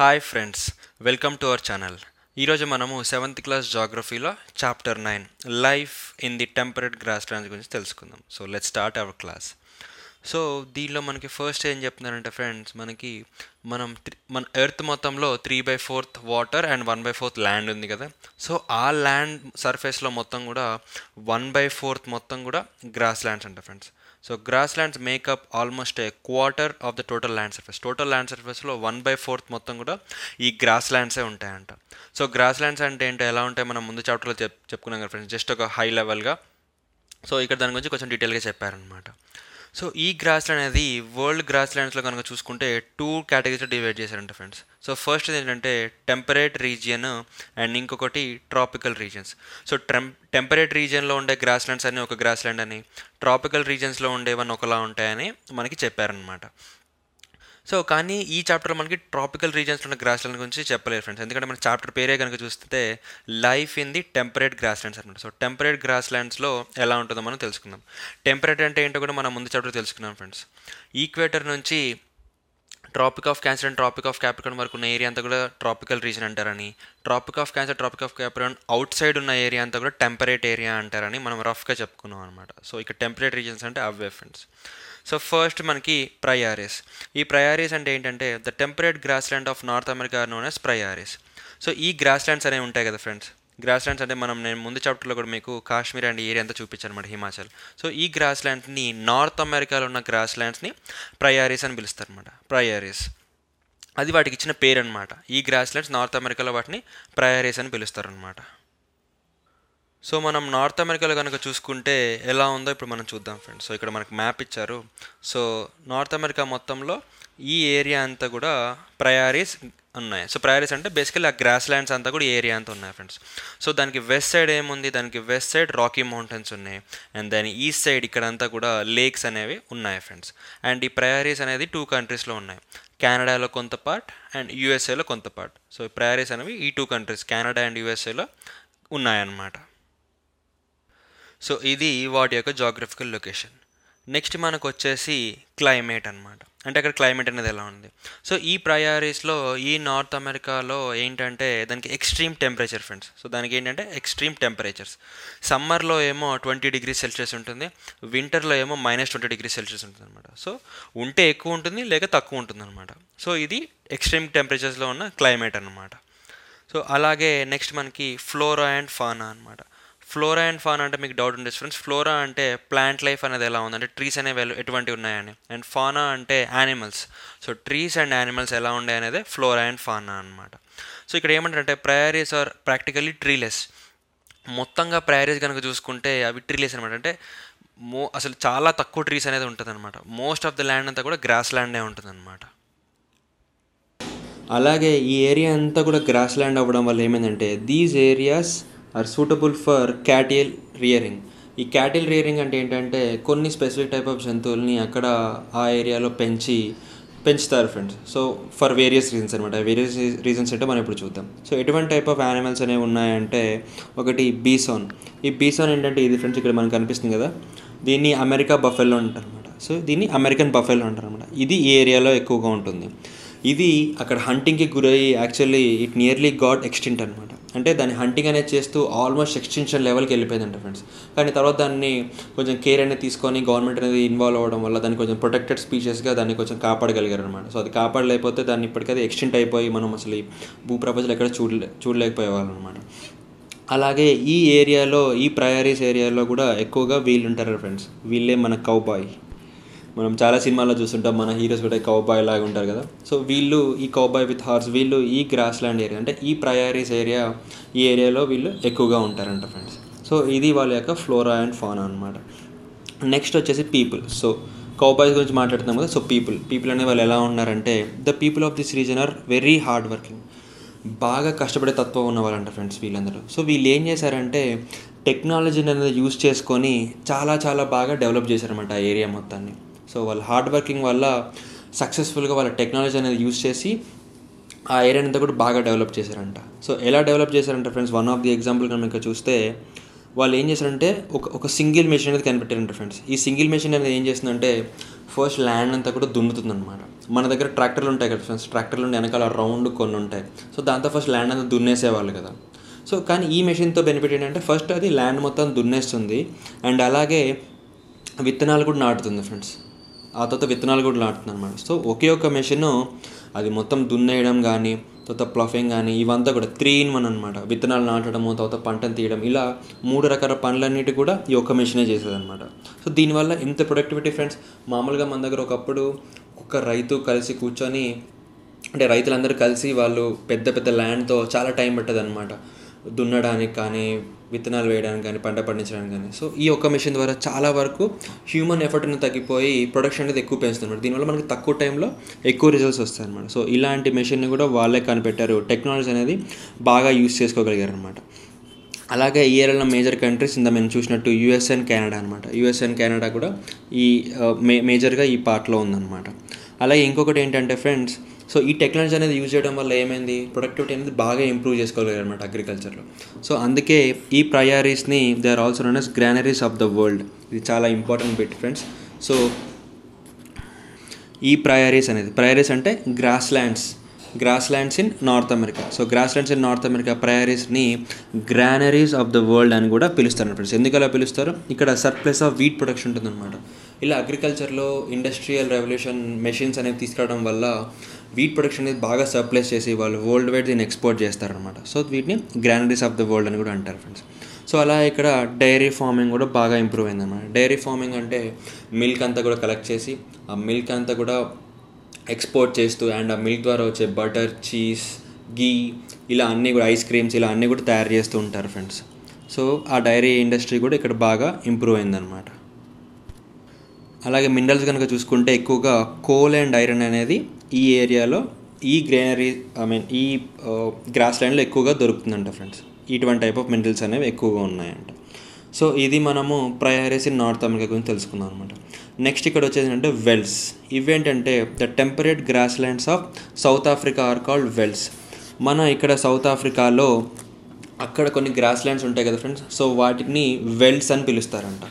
Hi friends welcome to our channel ఈరోజు మనము seventh class జాగ్రఫీలో chapter nine life in the temperate grass lands గురించి తెలుసుకుందాం. So let start our class so దీనిలో మనకి first ఏం చెప్తున్నారంటే ఫ్రెండ్స్ మనకి మనం త్రి- మన ఎర్త్ మొత్తంలో three by fourth water and one by fourth land ఉంది కదా. సో ఆ ల్యాండ్ సర్ఫేస్లో మొత్తం కూడా వన్ బై ఫోర్త్ మొత్తం కూడా గ్రాస్ ల్యాండ్స్ అంట friends so grass lands make up almost a quarter of the total land surface total land సర్ఫేస్లో one by fourth మొత్తం కూడా ఈ గ్రాస్ ల్యాండ్సే ఉంటాయంట. సో గ్రాస్ ల్యాండ్స్ అంటే ఏంటో ఎలా ఉంటాయి మనం ముందు చాప్టర్లో చెప్ చెప్పుకున్నాం కదా ఫ్రెండ్స్ జస్ట్ ఒక హై లెవెల్గా సో ఇక్కడ దాని గురించి కొంచెం డీటెయిల్గా చెప్పారనమాట సో ఈ గ్రాస్ ల్యాండ్ అనేది వరల్డ్ గ్రాస్ ల్యాండ్స్లో కనుక చూసుకుంటే టూ కేటగిరీస్లో డివైడ్ చేశారంట ఫ్రెండ్స్ సో ఫస్ట్ ఏంటంటే టెంపరేట్ రీజియన్ అండ్ ఇంకొకటి ట్రాపికల్ రీజియన్స్ సో టెం టెంపరేట్ రీజియన్లో ఉండే గ్రాస్ ల్యాండ్స్ అని ఒక గ్రాస్ ల్యాండ్ అని ట్రాపికల్ రీజియన్స్లో ఉండేవన్నీ ఒకలా ఉంటాయని మనకి చెప్పారనమాట సో కానీ ఈ చాప్టర్లో మనకి ట్రాపికల్ రీజన్స్లో ఉన్న గ్రాస్ ల్యాండ్ గురించి చెప్పలేదు ఫ్రెండ్స్ ఎందుకంటే మన చాప్టర్ పేరే కనుక చూస్తే life in the temperate grass lands అనమాట సో టెంపరేట్ గ్రాస్ ల్యాండ్స్లో ఎలా ఉంటుందో మనం తెలుసుకుందాం. టెంపరేట్ అంటే ఏంటో కూడా మనం ముందు చాప్టర్ తెలుసుకున్నాం ఫ్రెండ్స్ ఈక్వేటర్ నుంచి tropic of cancer and tropic of capricorn వరకు ఉన్న ఏరియా అంతా కూడా ట్రాపికల్ రీజన్ అంటారని tropic of cancer tropic of capricorn outside ఉన్న ఏరియా అంతా కూడా టెంపరేట్ ఏరియా అంటారని మనం రఫ్గా చెప్పుకున్నాం అనమాట సో ఇక టెంపరేట్ రీజన్స్ అంటే అవే ఫ్రెండ్స్ సో ఫస్ట్ మనకి ప్రయారిస్. ఈ ప్రయారిస్ అంటే ఏంటంటే the temperate grass land of North America known as prairies. So ఈ గ్రాస్ ల్యాండ్స్ అనేవి ఉంటాయి కదా ఫ్రెండ్స్. గ్రాస్ ల్యాండ్స్ అంటే మనం నేను ముందు చాప్టర్లో కూడా మీకు కాశ్మీర్ అండ్ ఏరియా అంతా చూపించాను అనమాట హిమాచల్. సో ఈ గ్రాస్ ల్యాండ్స్ని నార్త్ అమెరికాలో ఉన్న గ్రాస్ ల్యాండ్స్ని ప్రయారిస్ అని పిలుస్తారు అనమాట ప్రయారిస్. అది వాటికి ఇచ్చిన పేరు అనమాట ఈ గ్రాస్ ల్యాండ్స్ నార్త్ అమెరికాలో వాటిని ప్రయారిస్ అని పిలుస్తారు అనమాట సో మనం నార్త్ అమెరికాలో కనుక చూసుకుంటే ఎలా ఉందో ఇప్పుడు మనం చూద్దాం ఫ్రెండ్స్ సో ఇక్కడ మనకు మ్యాప్ ఇచ్చారు. సో నార్త్ అమెరికా మొత్తంలో ఈ ఏరియా అంతా కూడా ప్రయారీస్ ఉన్నాయి. సో ప్రయారీస్ అంటే బేసికలీ ఆ గ్రాస్ ల్యాండ్స్ అంతా కూడా ఏరియా అంతా ఉన్నాయి ఫ్రెండ్స్ సో దానికి వెస్ట్ సైడ్ ఏముంది? దానికి వెస్ట్ సైడ్ రాకీ మౌంటైన్స్ ఉన్నాయి. అండ్ దాని ఈస్ట్ సైడ్ ఇక్కడంతా కూడా లేక్స్ అనేవి ఉన్నాయి ఫ్రెండ్స్ అండ్ ఈ ప్రయారీస్ అనేది టూ కంట్రీస్లో ఉన్నాయి. కెనడాలో కొంత పార్ట్ అండ్ యూఎస్ఏలో కొంత పార్ట్ సో ప్రయారీస్ అనేవి ఈ టూ కంట్రీస్ కెనడా అండ్ యూఎస్ఏలో ఉన్నాయన్నమాట. సో ఇది వాటి యొక్క జాగ్రఫికల్ లొకేషన్ నెక్స్ట్ మనకు వచ్చేసి క్లైమేట్ అన్నమాట. అంటే అక్కడ క్లైమేట్ అనేది ఎలా ఉంది? సో ఈ ప్రయారీస్లో ఈ నార్త్ అమెరికాలో ఏంటంటే దానికి ఎక్స్ట్రీమ్ టెంపరేచర్ ఫ్రెండ్స్ సో దానికి ఏంటంటే ఎక్స్ట్రీమ్ టెంపరేచర్స్ సమ్మర్లో ఏమో ట్వంటీ డిగ్రీ సెల్సియస్ ఉంటుంది. వింటర్లో ఏమో మైనస్ ట్వంటీ డిగ్రీ సెల్సియస్ ఉంటుంది అనమాట సో ఉంటే ఎక్కువ ఉంటుంది లేక తక్కువ ఉంటుంది అనమాట సో ఇది ఎక్స్ట్రీమ్ టెంపరేచర్స్లో ఉన్న క్లైమేట్ అన్నమాట. సో అలాగే నెక్స్ట్ మనకి ఫ్లోరా అండ్ ఫానా అనమాట ఫ్లోరా అండ్ ఫానా అంటే మీకు డౌట్ ఉండేది. ఫ్రెండ్స్ ఫ్లోరా అంటే ప్లాంట్ లైఫ్ అనేది ఎలా ఉంది అంటే ట్రీస్ అనేవి ఎటువంటి ఉన్నాయని అండ్ ఫానా అంటే animals so trees and animals ఎలా ఉన్నాయి అనేది ఫ్లోరా అండ్ ఫానా అనమాట సో ఇక్కడ ఏమంటారంటే ప్రయారీస్ ఆర్ ప్రాక్టికల్లీ ట్రీలెస్ మొత్తంగా ప్రయారీస్ కనుక చూసుకుంటే అవి ట్రీలెస్ అనమాట అంటే మో అసలు చాలా తక్కువ ట్రీస్ అనేది ఉంటుంది అనమాట మోస్ట్ ఆఫ్ ద ల్యాండ్ అంతా కూడా గ్రాస్ ల్యాండే ఉంటుంది అనమాట అలాగే ఈ ఏరియా అంతా కూడా గ్రాస్ ల్యాండ్ అవ్వడం వల్ల ఏమైందంటే these areas are suitable for cattle rearing ఈ క్యాటిల్ రియరింగ్ అంటే ఏంటంటే కొన్ని స్పెసిఫిక్ టైప్ ఆఫ్ జంతువుల్ని అక్కడ ఆ ఏరియాలో పెంచి పెంచుతారు friends so for various reasons అనమాట వేరియస్ రీజన్స్ అంటే మనం ఇప్పుడు చూద్దాం. సో ఎటువంటి టైప్ ఆఫ్ యానిమల్స్ అనేవి ఉన్నాయంటే ఒకటి బీసాన్ ఈ బీసాన్ ఏంటంటే ఇది ఫ్రెండ్స్ ఇక్కడ మనకు కనిపిస్తుంది కదా. దీన్ని అమెరికా బఫెల్లో అంటారు అనమాట సో దీన్ని అమెరికన్ బఫెల్లో అంటారు అనమాట ఇది ఈ ఏరియాలో ఎక్కువగా ఉంటుంది. ఇది అక్కడ హంటింగ్కి గురయ్యి actually it nearly got extinct అనమాట అంటే దాన్ని హంటింగ్ అనేది చేస్తూ ఆల్మోస్ట్ ఎక్స్టెన్షన్ లెవెల్కి వెళ్ళిపోయిందంట ఫ్రెండ్స్ కానీ తర్వాత దాన్ని కొంచెం కేర్ అనేది తీసుకొని గవర్నమెంట్ అనేది ఇన్వాల్వ్ అవ్వడం వల్ల దాన్ని కొంచెం ప్రొటెక్టెడ్ స్పీషెస్గా దాన్ని కొంచెం కాపాడగలిగారు అనమాట సో అది కాపాడలేకపోతే దాన్ని ఇప్పటికైతే ఎక్స్టెంట్ అయిపోయి మనం అసలు ఈ భూప్రపంచంలో ఎక్కడ చూడలే చూడలేకపోయేవాళ్ళం అనమాట అలాగే ఈ ఏరియాలో ఈ ప్రయారీస్ ఏరియాలో కూడా ఎక్కువగా వీళ్ళు ఉంటారు ఫ్రెండ్స్ వీళ్ళే మన కౌబాయ్ మనం చాలా సినిమాల్లో చూస్తుంటాం మన హీరోస్ కూడా కౌబాయ్ లాగా ఉంటారు కదా. సో వీళ్ళు ఈ కౌబాయ్ విత్ హార్స్ వీళ్ళు ఈ గ్రాస్ ల్యాండ్ ఏరియా అంటే ఈ ప్రయారీస్ ఏరియా ఈ ఏరియాలో వీళ్ళు ఎక్కువగా ఉంటారంట ఫ్రెండ్స్ సో ఇది వాళ్ళ యొక్క ఫ్లోరా అండ్ ఫానా అనమాట నెక్స్ట్ వచ్చేసి పీపుల్ సో కౌబాయ్స్ గురించి మాట్లాడుతున్నాం కదా సో పీపుల్ పీపుల్ అనే వాళ్ళు ఎలా ఉన్నారంటే the people of this region are very hard working బాగా కష్టపడే తత్వం ఉన్న వాళ్ళంట ఫ్రెండ్స్ వీళ్ళందరూ. సో వీళ్ళు ఏం చేశారంటే టెక్నాలజీని అనేది యూస్ చేసుకొని చాలా చాలా బాగా డెవలప్ చేశారన్నమాట ఆ ఏరియా మొత్తాన్ని. సో వాళ్ళు హార్డ్ వర్కింగ్ వల్ల సక్సెస్ఫుల్గా వాళ్ళ టెక్నాలజీ అనేది యూజ్ చేసి ఆ ఏరియా అంతా కూడా బాగా డెవలప్ చేశారంట. సో ఎలా డెవలప్ చేశారంట friends? One of the example కనుక చూస్తే వాళ్ళు ఏం చేశారంటే ఒక ఒక సింగిల్ మెషిన్ అనేది కనిపెట్టారంట ఫ్రెండ్స్. ఈ సింగిల్ మెషిన్ అనేది ఏం చేస్తుందంటే ఫస్ట్ ల్యాండ్ అంతా కూడా దున్నుతుంది అనమాట మన దగ్గర ట్రాక్టర్లు ఉంటాయి కదా ఫ్రెండ్స్ ట్రాక్టర్లు ఉండి వెనకాల రౌండ్ కొన్ని ఉంటాయి. సో దాంతో ఫస్ట్ ల్యాండ్ అంతా దున్నేసేవాళ్ళు కదా. సో కానీ ఈ మెషిన్తో బెనిఫిట్ ఏంటంటే ఫస్ట్ అది ల్యాండ్ మొత్తం దున్నేస్తుంది. అండ్ అలాగే విత్తనాలు కూడా నాటుతుంది ఫ్రెండ్స్. ఆ తర్వాత విత్తనాలు కూడా నాటుతున్నాను అనమాట సో ఒకే ఒక మెషిన్ అది మొత్తం దున్నేయడం కానీ తర్వాత ప్లఫింగ్ కానీ ఇవంతా కూడా త్రీ ఇన్ వన్ అనమాట విత్తనాలు నాటడము తర్వాత పంటను తీయడం ఇలా మూడు రకాల పనులన్నిటి కూడా ఈ ఒక్క మెషినే చేసేది అనమాట సో దీనివల్ల ఎంత ప్రొడక్టివిటీ ఫ్రెండ్స్ మామూలుగా మన దగ్గర ఒకప్పుడు ఒక్క రైతు కలిసి కూర్చొని అంటే రైతులందరూ కలిసి వాళ్ళు పెద్ద పెద్ద ల్యాండ్తో చాలా టైం పట్టదు దున్నడానికి కానీ విత్తనాలు వేయడానికి కానీ పంట పండించడానికి కానీ. సో ఈ ఒక్క మిషన్ ద్వారా చాలా వరకు హ్యూమన్ ఎఫర్ట్ని తగ్గిపోయి ప్రొడక్షన్ అనేది ఎక్కువ పెంచుతుంది దీనివల్ల మనకి తక్కువ టైంలో ఎక్కువ రిజల్ట్స్ వస్తాయి అనమాట సో ఇలాంటి మెషిన్ని కూడా వాళ్ళే కనిపెట్టారు. టెక్నాలజీ అనేది బాగా యూస్ చేసుకోగలిగారు అనమాట అలాగే ఈ ఏరియాలో మేజర్ కంట్రీస్ ఇంత మేము చూసినట్టు యూఎస్ అండ్ కెనడా అనమాట యూఎస్ అండ్ కెనడా కూడా ఈ మే మేజర్గా ఈ పార్ట్లో ఉందన్నమాట. అలాగే ఇంకొకటి ఏంటంటే ఫ్రెండ్స్ సో ఈ టెక్నాలజీ అనేది యూజ్ చేయడం వల్ల ఏమైంది? ప్రొడక్టివిటీ అనేది బాగా ఇంప్రూవ్ చేసుకోగలిగారు అనమాట అగ్రికల్చర్లో. సో అందుకే ఈ ప్రయారీస్ని they are also known as granaries of the world ఇది చాలా ఇంపార్టెంట్ బిట్ ఫ్రెండ్స్ సో ఈ ప్రయారీస్ అనేది ప్రయారీస్ అంటే grass lands grass lands in North America so grass lands in North America ప్రయారీస్ని granaries of the world అని కూడా పిలుస్తారు friends ఎందుకు అలా పిలుస్తారు? ఇక్కడ సర్ప్లస్ ఆఫ్ వీట్ ప్రొడక్షన్ ఉంటుందన్నమాట. ఇలా అగ్రికల్చర్లో ఇండస్ట్రియల్ రెవల్యూషన్ మెషిన్స్ అనేవి తీసుకురావడం వల్ల వీట్ ప్రొడక్షన్ అనేది బాగా సర్ప్లైస్ చేసి వాళ్ళు వరల్డ్ వైడ్ దీన్ని ఎక్స్పోర్ట్ చేస్తారనమాట సో వీటిని గ్రానరీస్ ఆఫ్ ద వరల్డ్ అని కూడా అంటారు ఫ్రెండ్స్. సో అలా ఇక్కడ డైరీ ఫార్మింగ్ కూడా బాగా ఇంప్రూవ్ అయిందన్నమాట. డైరీ ఫార్మింగ్ అంటే మిల్క్ అంతా కూడా కలెక్ట్ చేసి ఆ మిల్క్ అంతా కూడా ఎక్స్పోర్ట్ చేస్తూ అండ్ ఆ మిల్క్ ద్వారా వచ్చే బటర్ చీజ్ గీ ఇలా అన్నీ కూడా ఐస్ క్రీమ్స్ ఇలా అన్నీ కూడా తయారు చేస్తూ ఉంటారు ఫ్రెండ్స్. సో ఆ డైరీ ఇండస్ట్రీ కూడా ఇక్కడ బాగా ఇంప్రూవ్ అయిందనమాట అలాగే మినరల్స్ కనుక చూసుకుంటే ఎక్కువగా కోల్ అండ్ ఐరన్ అనేది ఈ ఏరియాలో ఈ గ్రేనరీ ఐ మీన్ ఈ గ్రాస్ ల్యాండ్లో ఎక్కువగా దొరుకుతుందంట ఫ్రెండ్స్ ఇటువంటి టైప్ ఆఫ్ మినరల్స్ అనేవి ఎక్కువగా ఉన్నాయంట. సో ఇది మనము ప్రయారీస్ ఇన్ నార్త్ అమెరికా గురించి తెలుసుకుందాం అనమాట నెక్స్ట్ ఇక్కడ వచ్చేసి అంటే వెల్స్ ఇవేంటంటే the temperate grass lands of South Africa are called velds మన ఇక్కడ సౌత్ ఆఫ్రికాలో అక్కడ కొన్ని గ్రాస్ ల్యాండ్స్ ఉంటాయి కదా ఫ్రెండ్స్ సో వాటిని వెల్స్ అని పిలుస్తారంట.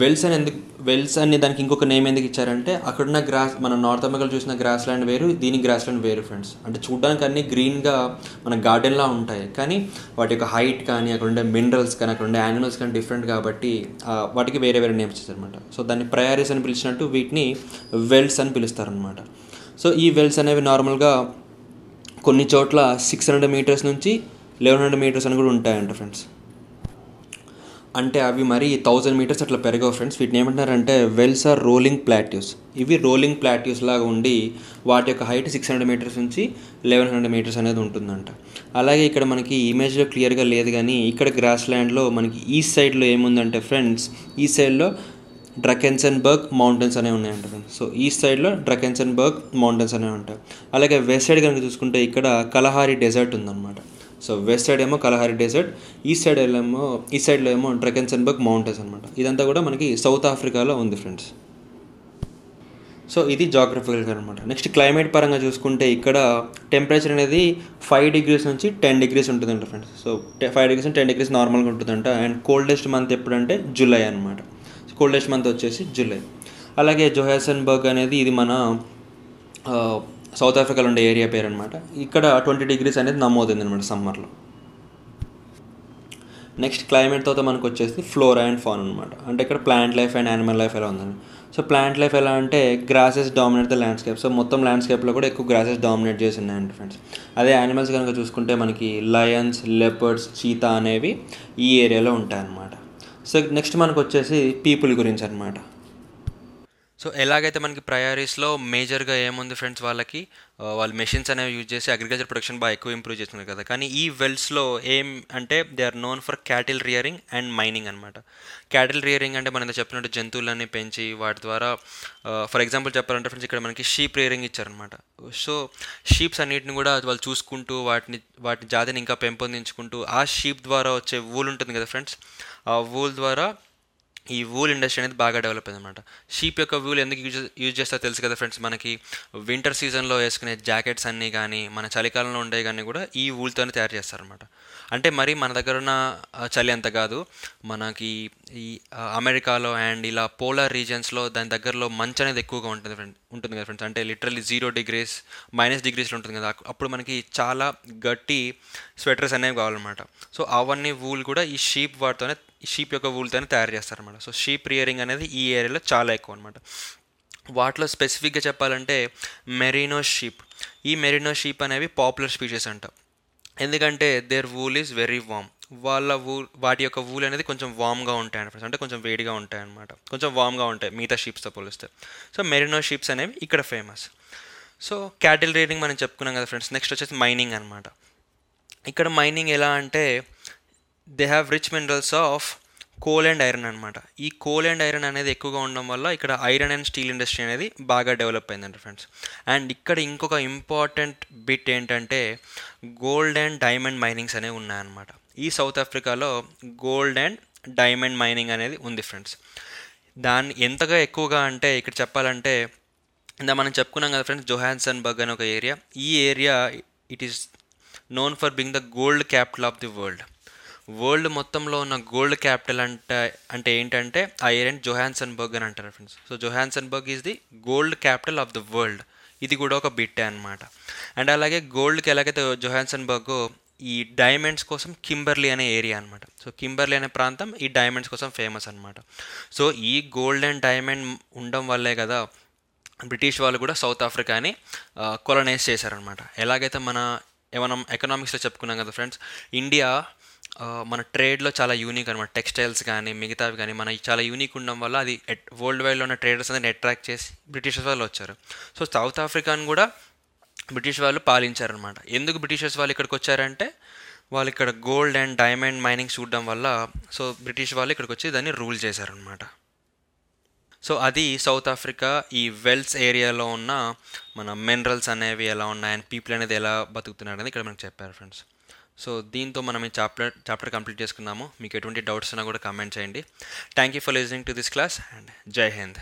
వెల్స్ అని ఎందుకు వెల్స్ అని దానికి ఇంకొక నేమ్ ఎందుకు ఇచ్చారంటే అక్కడున్న గ్రాస్ మన నార్త్ అమెరికాలో చూసిన గ్రాస్ ల్యాండ్ వేరు దీని గ్రాస్ ల్యాండ్ వేరు ఫ్రెండ్స్ అంటే చూడడానికి అన్ని గ్రీన్గా మన గార్డెన్లా ఉంటాయి. కానీ వాటి యొక్క హైట్ కానీ అక్కడ ఉండే మినరల్స్ కానీ అక్కడ ఉండే యానిమల్స్ కానీ డిఫరెంట్ కాబట్టి వాటికి వేరే వేరే నేమ్స్ ఇచ్చారనమాట సో దాన్ని ప్రయారీస్ అని పిలిచినట్టు వీటిని వెల్స్ అని పిలుస్తారనమాట సో ఈ వెల్స్ అనేవి నార్మల్గా కొన్ని చోట్ల సిక్స్ హండ్రెడ్ మీటర్స్ నుంచి లెవెన్ హండ్రెడ్ మీటర్స్ అని కూడా ఉంటాయంట ఫ్రెండ్స్ అంటే అవి మరి థౌజండ్ మీటర్స్ అట్లా పెరగవు ఫ్రెండ్స్ వీటిని ఏమంటారంటే వెల్స్ ఆర్ రోలింగ్ ప్లాట్యూస్. ఇవి రోలింగ్ ప్లాట్యూస్ లాగా ఉండి వాటి యొక్క హైట్ సిక్స్ హండ్రెడ్ మీటర్స్ నుంచి లెవెన్ హండ్రెడ్ మీటర్స్ అనేది ఉంటుందంట. అలాగే ఇక్కడ మనకి ఇమేజ్లో క్లియర్గా లేదు కానీ ఇక్కడ గ్రాస్ ల్యాండ్లో మనకి ఈస్ట్ సైడ్లో ఏముందంటే ఫ్రెండ్స్ ఈ సైడ్లో డ్రకెన్సన్బర్గ్ మౌంటైన్స్ అనేవి ఉన్నాయంట సో ఈస్ట్ సైడ్లో డ్రకెన్సన్బర్గ్ మౌంటైన్స్ అనేవి ఉంటాయి. అలాగే వెస్ట్ సైడ్ కనుక చూసుకుంటే ఇక్కడ కలహారి డెజర్ట్ ఉందన్నమాట. సో వెస్ట్ సైడ్ ఏమో కలహారి డెజర్ట్ ఈస్ట్ సైడ్ ఏమో ఈస్ట్ సైడ్లో ఏమో ట్రెకెన్సన్బర్గ్ మౌంటైన్స్ అనమాట ఇదంతా కూడా మనకి సౌత్ ఆఫ్రికాలో ఉంది ఫ్రెండ్స్. సో ఇది జాగ్రఫికల్గా అనమాట నెక్స్ట్ క్లైమేట్ పరంగా చూసుకుంటే ఇక్కడ టెంపరేచర్ అనేది ఫైవ్ డిగ్రీస్ నుంచి టెన్ డిగ్రీస్ ఉంటుందంట ఫ్రెండ్స్. సో ఫైవ్ డిగ్రీస్ నుంచి టెన్ డిగ్రీస్ నార్మల్గా ఉంటుందంట. అండ్ కోల్డెస్ట్ మంత్ ఎప్పుడంటే జూలై అనమాట కోల్డెస్ట్ మంత్ వచ్చేసి జూలై. అలాగే జోహాసన్బర్గ్ అనేది ఇది మన సౌత్ ఆఫ్రికాలో ఉండే ఏరియా పేరు అనమాట ఇక్కడ ట్వంటీ డిగ్రీస్ అనేది నమోదైంది అనమాట సమ్మర్లో. నెక్స్ట్ క్లైమేట్ తర్వాత మనకు వచ్చేసి ఫ్లోరా అండ్ ఫాన్ అనమాట అంటే ఇక్కడ plant life and animal life ఎలా ఉందండి. సో ప్లాంట్ లైఫ్ ఎలా అంటే grasses dominate the landscape. So మొత్తం ల్యాండ్స్కేప్లో కూడా ఎక్కువ గ్రాసెస్ డామినేట్ చేసి ఉన్నాయండి ఫ్రెండ్స్. అదే యానిమల్స్ కనుక చూసుకుంటే మనకి లయన్స్ లెపర్డ్స్ చీతా అనేవి ఈ ఏరియాలో ఉంటాయన్నమాట. సో నెక్స్ట్ మనకు వచ్చేసి పీపుల్ గురించి అనమాట సో ఎలాగైతే మనకి ప్రయారీస్లో మేజర్గా ఏముంది ఫ్రెండ్స్ వాళ్ళకి వాళ్ళు మెషిన్స్ అనేవి యూజ్ చేసి అగ్రికల్చర్ ప్రొడక్షన్ బాగా ఎక్కువ ఇంప్రూవ్ చేస్తున్నారు కదా. కానీ ఈ వెల్స్లో ఏం అంటే they are known for cattle rearing and mining అనమాట క్యాటిల్ రియరింగ్ అంటే మనం చెప్పినట్టు జంతువులన్నీ పెంచి వాటి ద్వారా ఫర్ ఎగ్జాంపుల్ చెప్పాలంటే ఫ్రెండ్స్ ఇక్కడ మనకి షీప్ రియరింగ్ ఇచ్చారనమాట సో షీప్స్ అన్నిటిని కూడా వాళ్ళు చూసుకుంటూ వాటిని వాటి జాతిని ఇంకా పెంపొందించుకుంటూ ఆ షీప్ ద్వారా వచ్చే వూల్ ఉంటుంది కదా ఫ్రెండ్స్. ఆ వూల్ ద్వారా ఈ వూల్ ఇండస్ట్రీ అనేది బాగా డెవలప్ అయింది అనమాట షీప్ యొక్క వూల్ ఎందుకు యూజ్ యూజ్ చేస్తారో తెలుసు కదా ఫ్రెండ్స్ మనకి వింటర్ సీజన్లో వేసుకునే జాకెట్స్ అన్నీ కానీ మన చలికాలంలో ఉండే కానీ కూడా ఈ వూల్తోనే తయారు చేస్తారనమాట అంటే మరి మన దగ్గర ఉన్న చలి అంత కాదు. మనకి ఈ అమెరికాలో అండ్ ఇలా పోలార్ రీజన్స్లో దాని దగ్గరలో మంచు అనేది ఎక్కువగా ఉంటుంది ఫ్రెండ్ ఉంటుంది కదా ఫ్రెండ్స్ అంటే లిటరల్లీ జీరో డిగ్రీస్ మైనస్ డిగ్రీస్లో ఉంటుంది కదా. అప్పుడు మనకి చాలా గట్టి స్వెటర్స్ అనేవి కావాలన్నమాట. సో అవన్నీ వూల్ కూడా ఈ షీప్ వాటితోనే షీప్ యొక్క వూల్తోనే తయారు చేస్తారనమాట సో షీప్ రియరింగ్ అనేది ఈ ఏరియాలో చాలా ఎక్కువ అనమాట వాటిలో స్పెసిఫిక్గా చెప్పాలంటే మెరీనో షీప్ ఈ మెరీనో షీప్ అనేవి పాపులర్ స్పీషీస్ అంట. ఎందుకంటే their wool is very warm వాళ్ళ వూల్ వాటి యొక్క వూల్ అనేది కొంచెం వామ్గా ఉంటాయి ఫ్రెండ్స్ అంటే కొంచెం వేడిగా ఉంటాయి అనమాట కొంచెం వామ్గా ఉంటాయి మిగతా షీప్స్తో పోలిస్తే. సో మెరీనో షీప్స్ అనేవి ఇక్కడ ఫేమస్ సో క్యాటిల్ రేడింగ్ మనం చెప్పుకున్నాం కదా ఫ్రెండ్స్ నెక్స్ట్ వచ్చేసి మైనింగ్ అనమాట ఇక్కడ మైనింగ్ ఎలా అంటే they have rich minerals of coal and iron అనమాట ఈ కోల్ అండ్ ఐరన్ అనేది ఎక్కువగా ఉండడం వల్ల ఇక్కడ ఐరన్ అండ్ స్టీల్ ఇండస్ట్రీ అనేది బాగా డెవలప్ అయిందంట ఫ్రెండ్స్ అండ్ ఇక్కడ ఇంకొక ఇంపార్టెంట్ బిట్ ఏంటంటే గోల్డ్ అండ్ డైమండ్ మైనింగ్స్ అనేవి ఉన్నాయన్నమాట. ఈ సౌత్ ఆఫ్రికాలో గోల్డ్ అండ్ డైమండ్ మైనింగ్ అనేది ఉంది ఫ్రెండ్స్ దాన్ని ఎంతగా ఎక్కువగా అంటే ఇక్కడ చెప్పాలంటే ఇందా మనం చెప్పుకున్నాం కదా ఫ్రెండ్స్ జోహాన్సన్ బర్గ్ అనే ఒక ఏరియా ఈ area it is known for being the gold capital of the world world మొత్తంలో ఉన్న గోల్డ్ క్యాపిటల్ అంటే అంటే ఏంటంటే ఆ ఏరియా జోహాన్సన్ బర్గ్ అని అంటారు friends so Johannesburg is the gold capital of the world ఇది కూడా ఒక బిట్టే అనమాట అండ్ అలాగే గోల్డ్కి ఎలాగైతే జోహాన్సన్బర్గ్ ఈ డైమండ్స్ కోసం కింబర్లీ అనే ఏరియా అనమాట సో కింబర్లీ అనే ప్రాంతం ఈ డైమండ్స్ కోసం ఫేమస్ అనమాట సో ఈ గోల్డ్ అండ్ డైమండ్ ఉండడం వల్లే కదా బ్రిటిష్ వాళ్ళు కూడా సౌత్ ఆఫ్రికాని కొలనైజ్ చేశారనమాట ఎలాగైతే మన మనం ఎకనామిక్స్లో చెప్పుకున్నాం కదా ఫ్రెండ్స్ ఇండియా మన ట్రేడ్లో చాలా యూనిక్ అనమాట టెక్స్టైల్స్ కానీ మిగతావి కానీ మన చాలా యూనిక్ ఉండడం వల్ల అది వరల్డ్ వైడ్లో ఉన్న ట్రేడర్స్ అనేది అట్రాక్ట్ చేసి బ్రిటిషర్స్ వాళ్ళు వచ్చారు. సో సౌత్ ఆఫ్రికాను కూడా బ్రిటిష్ వాళ్ళు పాలించారనమాట ఎందుకు బ్రిటిషర్స్ వాళ్ళు ఇక్కడికి వచ్చారంటే వాళ్ళు ఇక్కడ గోల్డ్ అండ్ డైమండ్ మైనింగ్ చూడడం వల్ల సో బ్రిటిష్ వాళ్ళు ఇక్కడికి వచ్చి దాన్ని రూల్ చేశారనమాట సో అది సౌత్ ఆఫ్రికా ఈ వెల్స్ ఏరియాలో ఉన్న మన మినరల్స్ అనేవి ఎలా ఉన్నాయి అండ్ పీపుల్ అనేది ఎలా బతుకుతున్నారు అనేది ఇక్కడ మనకు చెప్పారు ఫ్రెండ్స్ సో దీంతో మనం ఈ చాప్టర్ చాప్టర్ కంప్లీట్ చేసుకున్నాము. మీకు ఎటువంటి డౌట్స్ ఉన్నా కూడా కామెంట్ చేయండి. Thank you for listening to this class and జై హింద్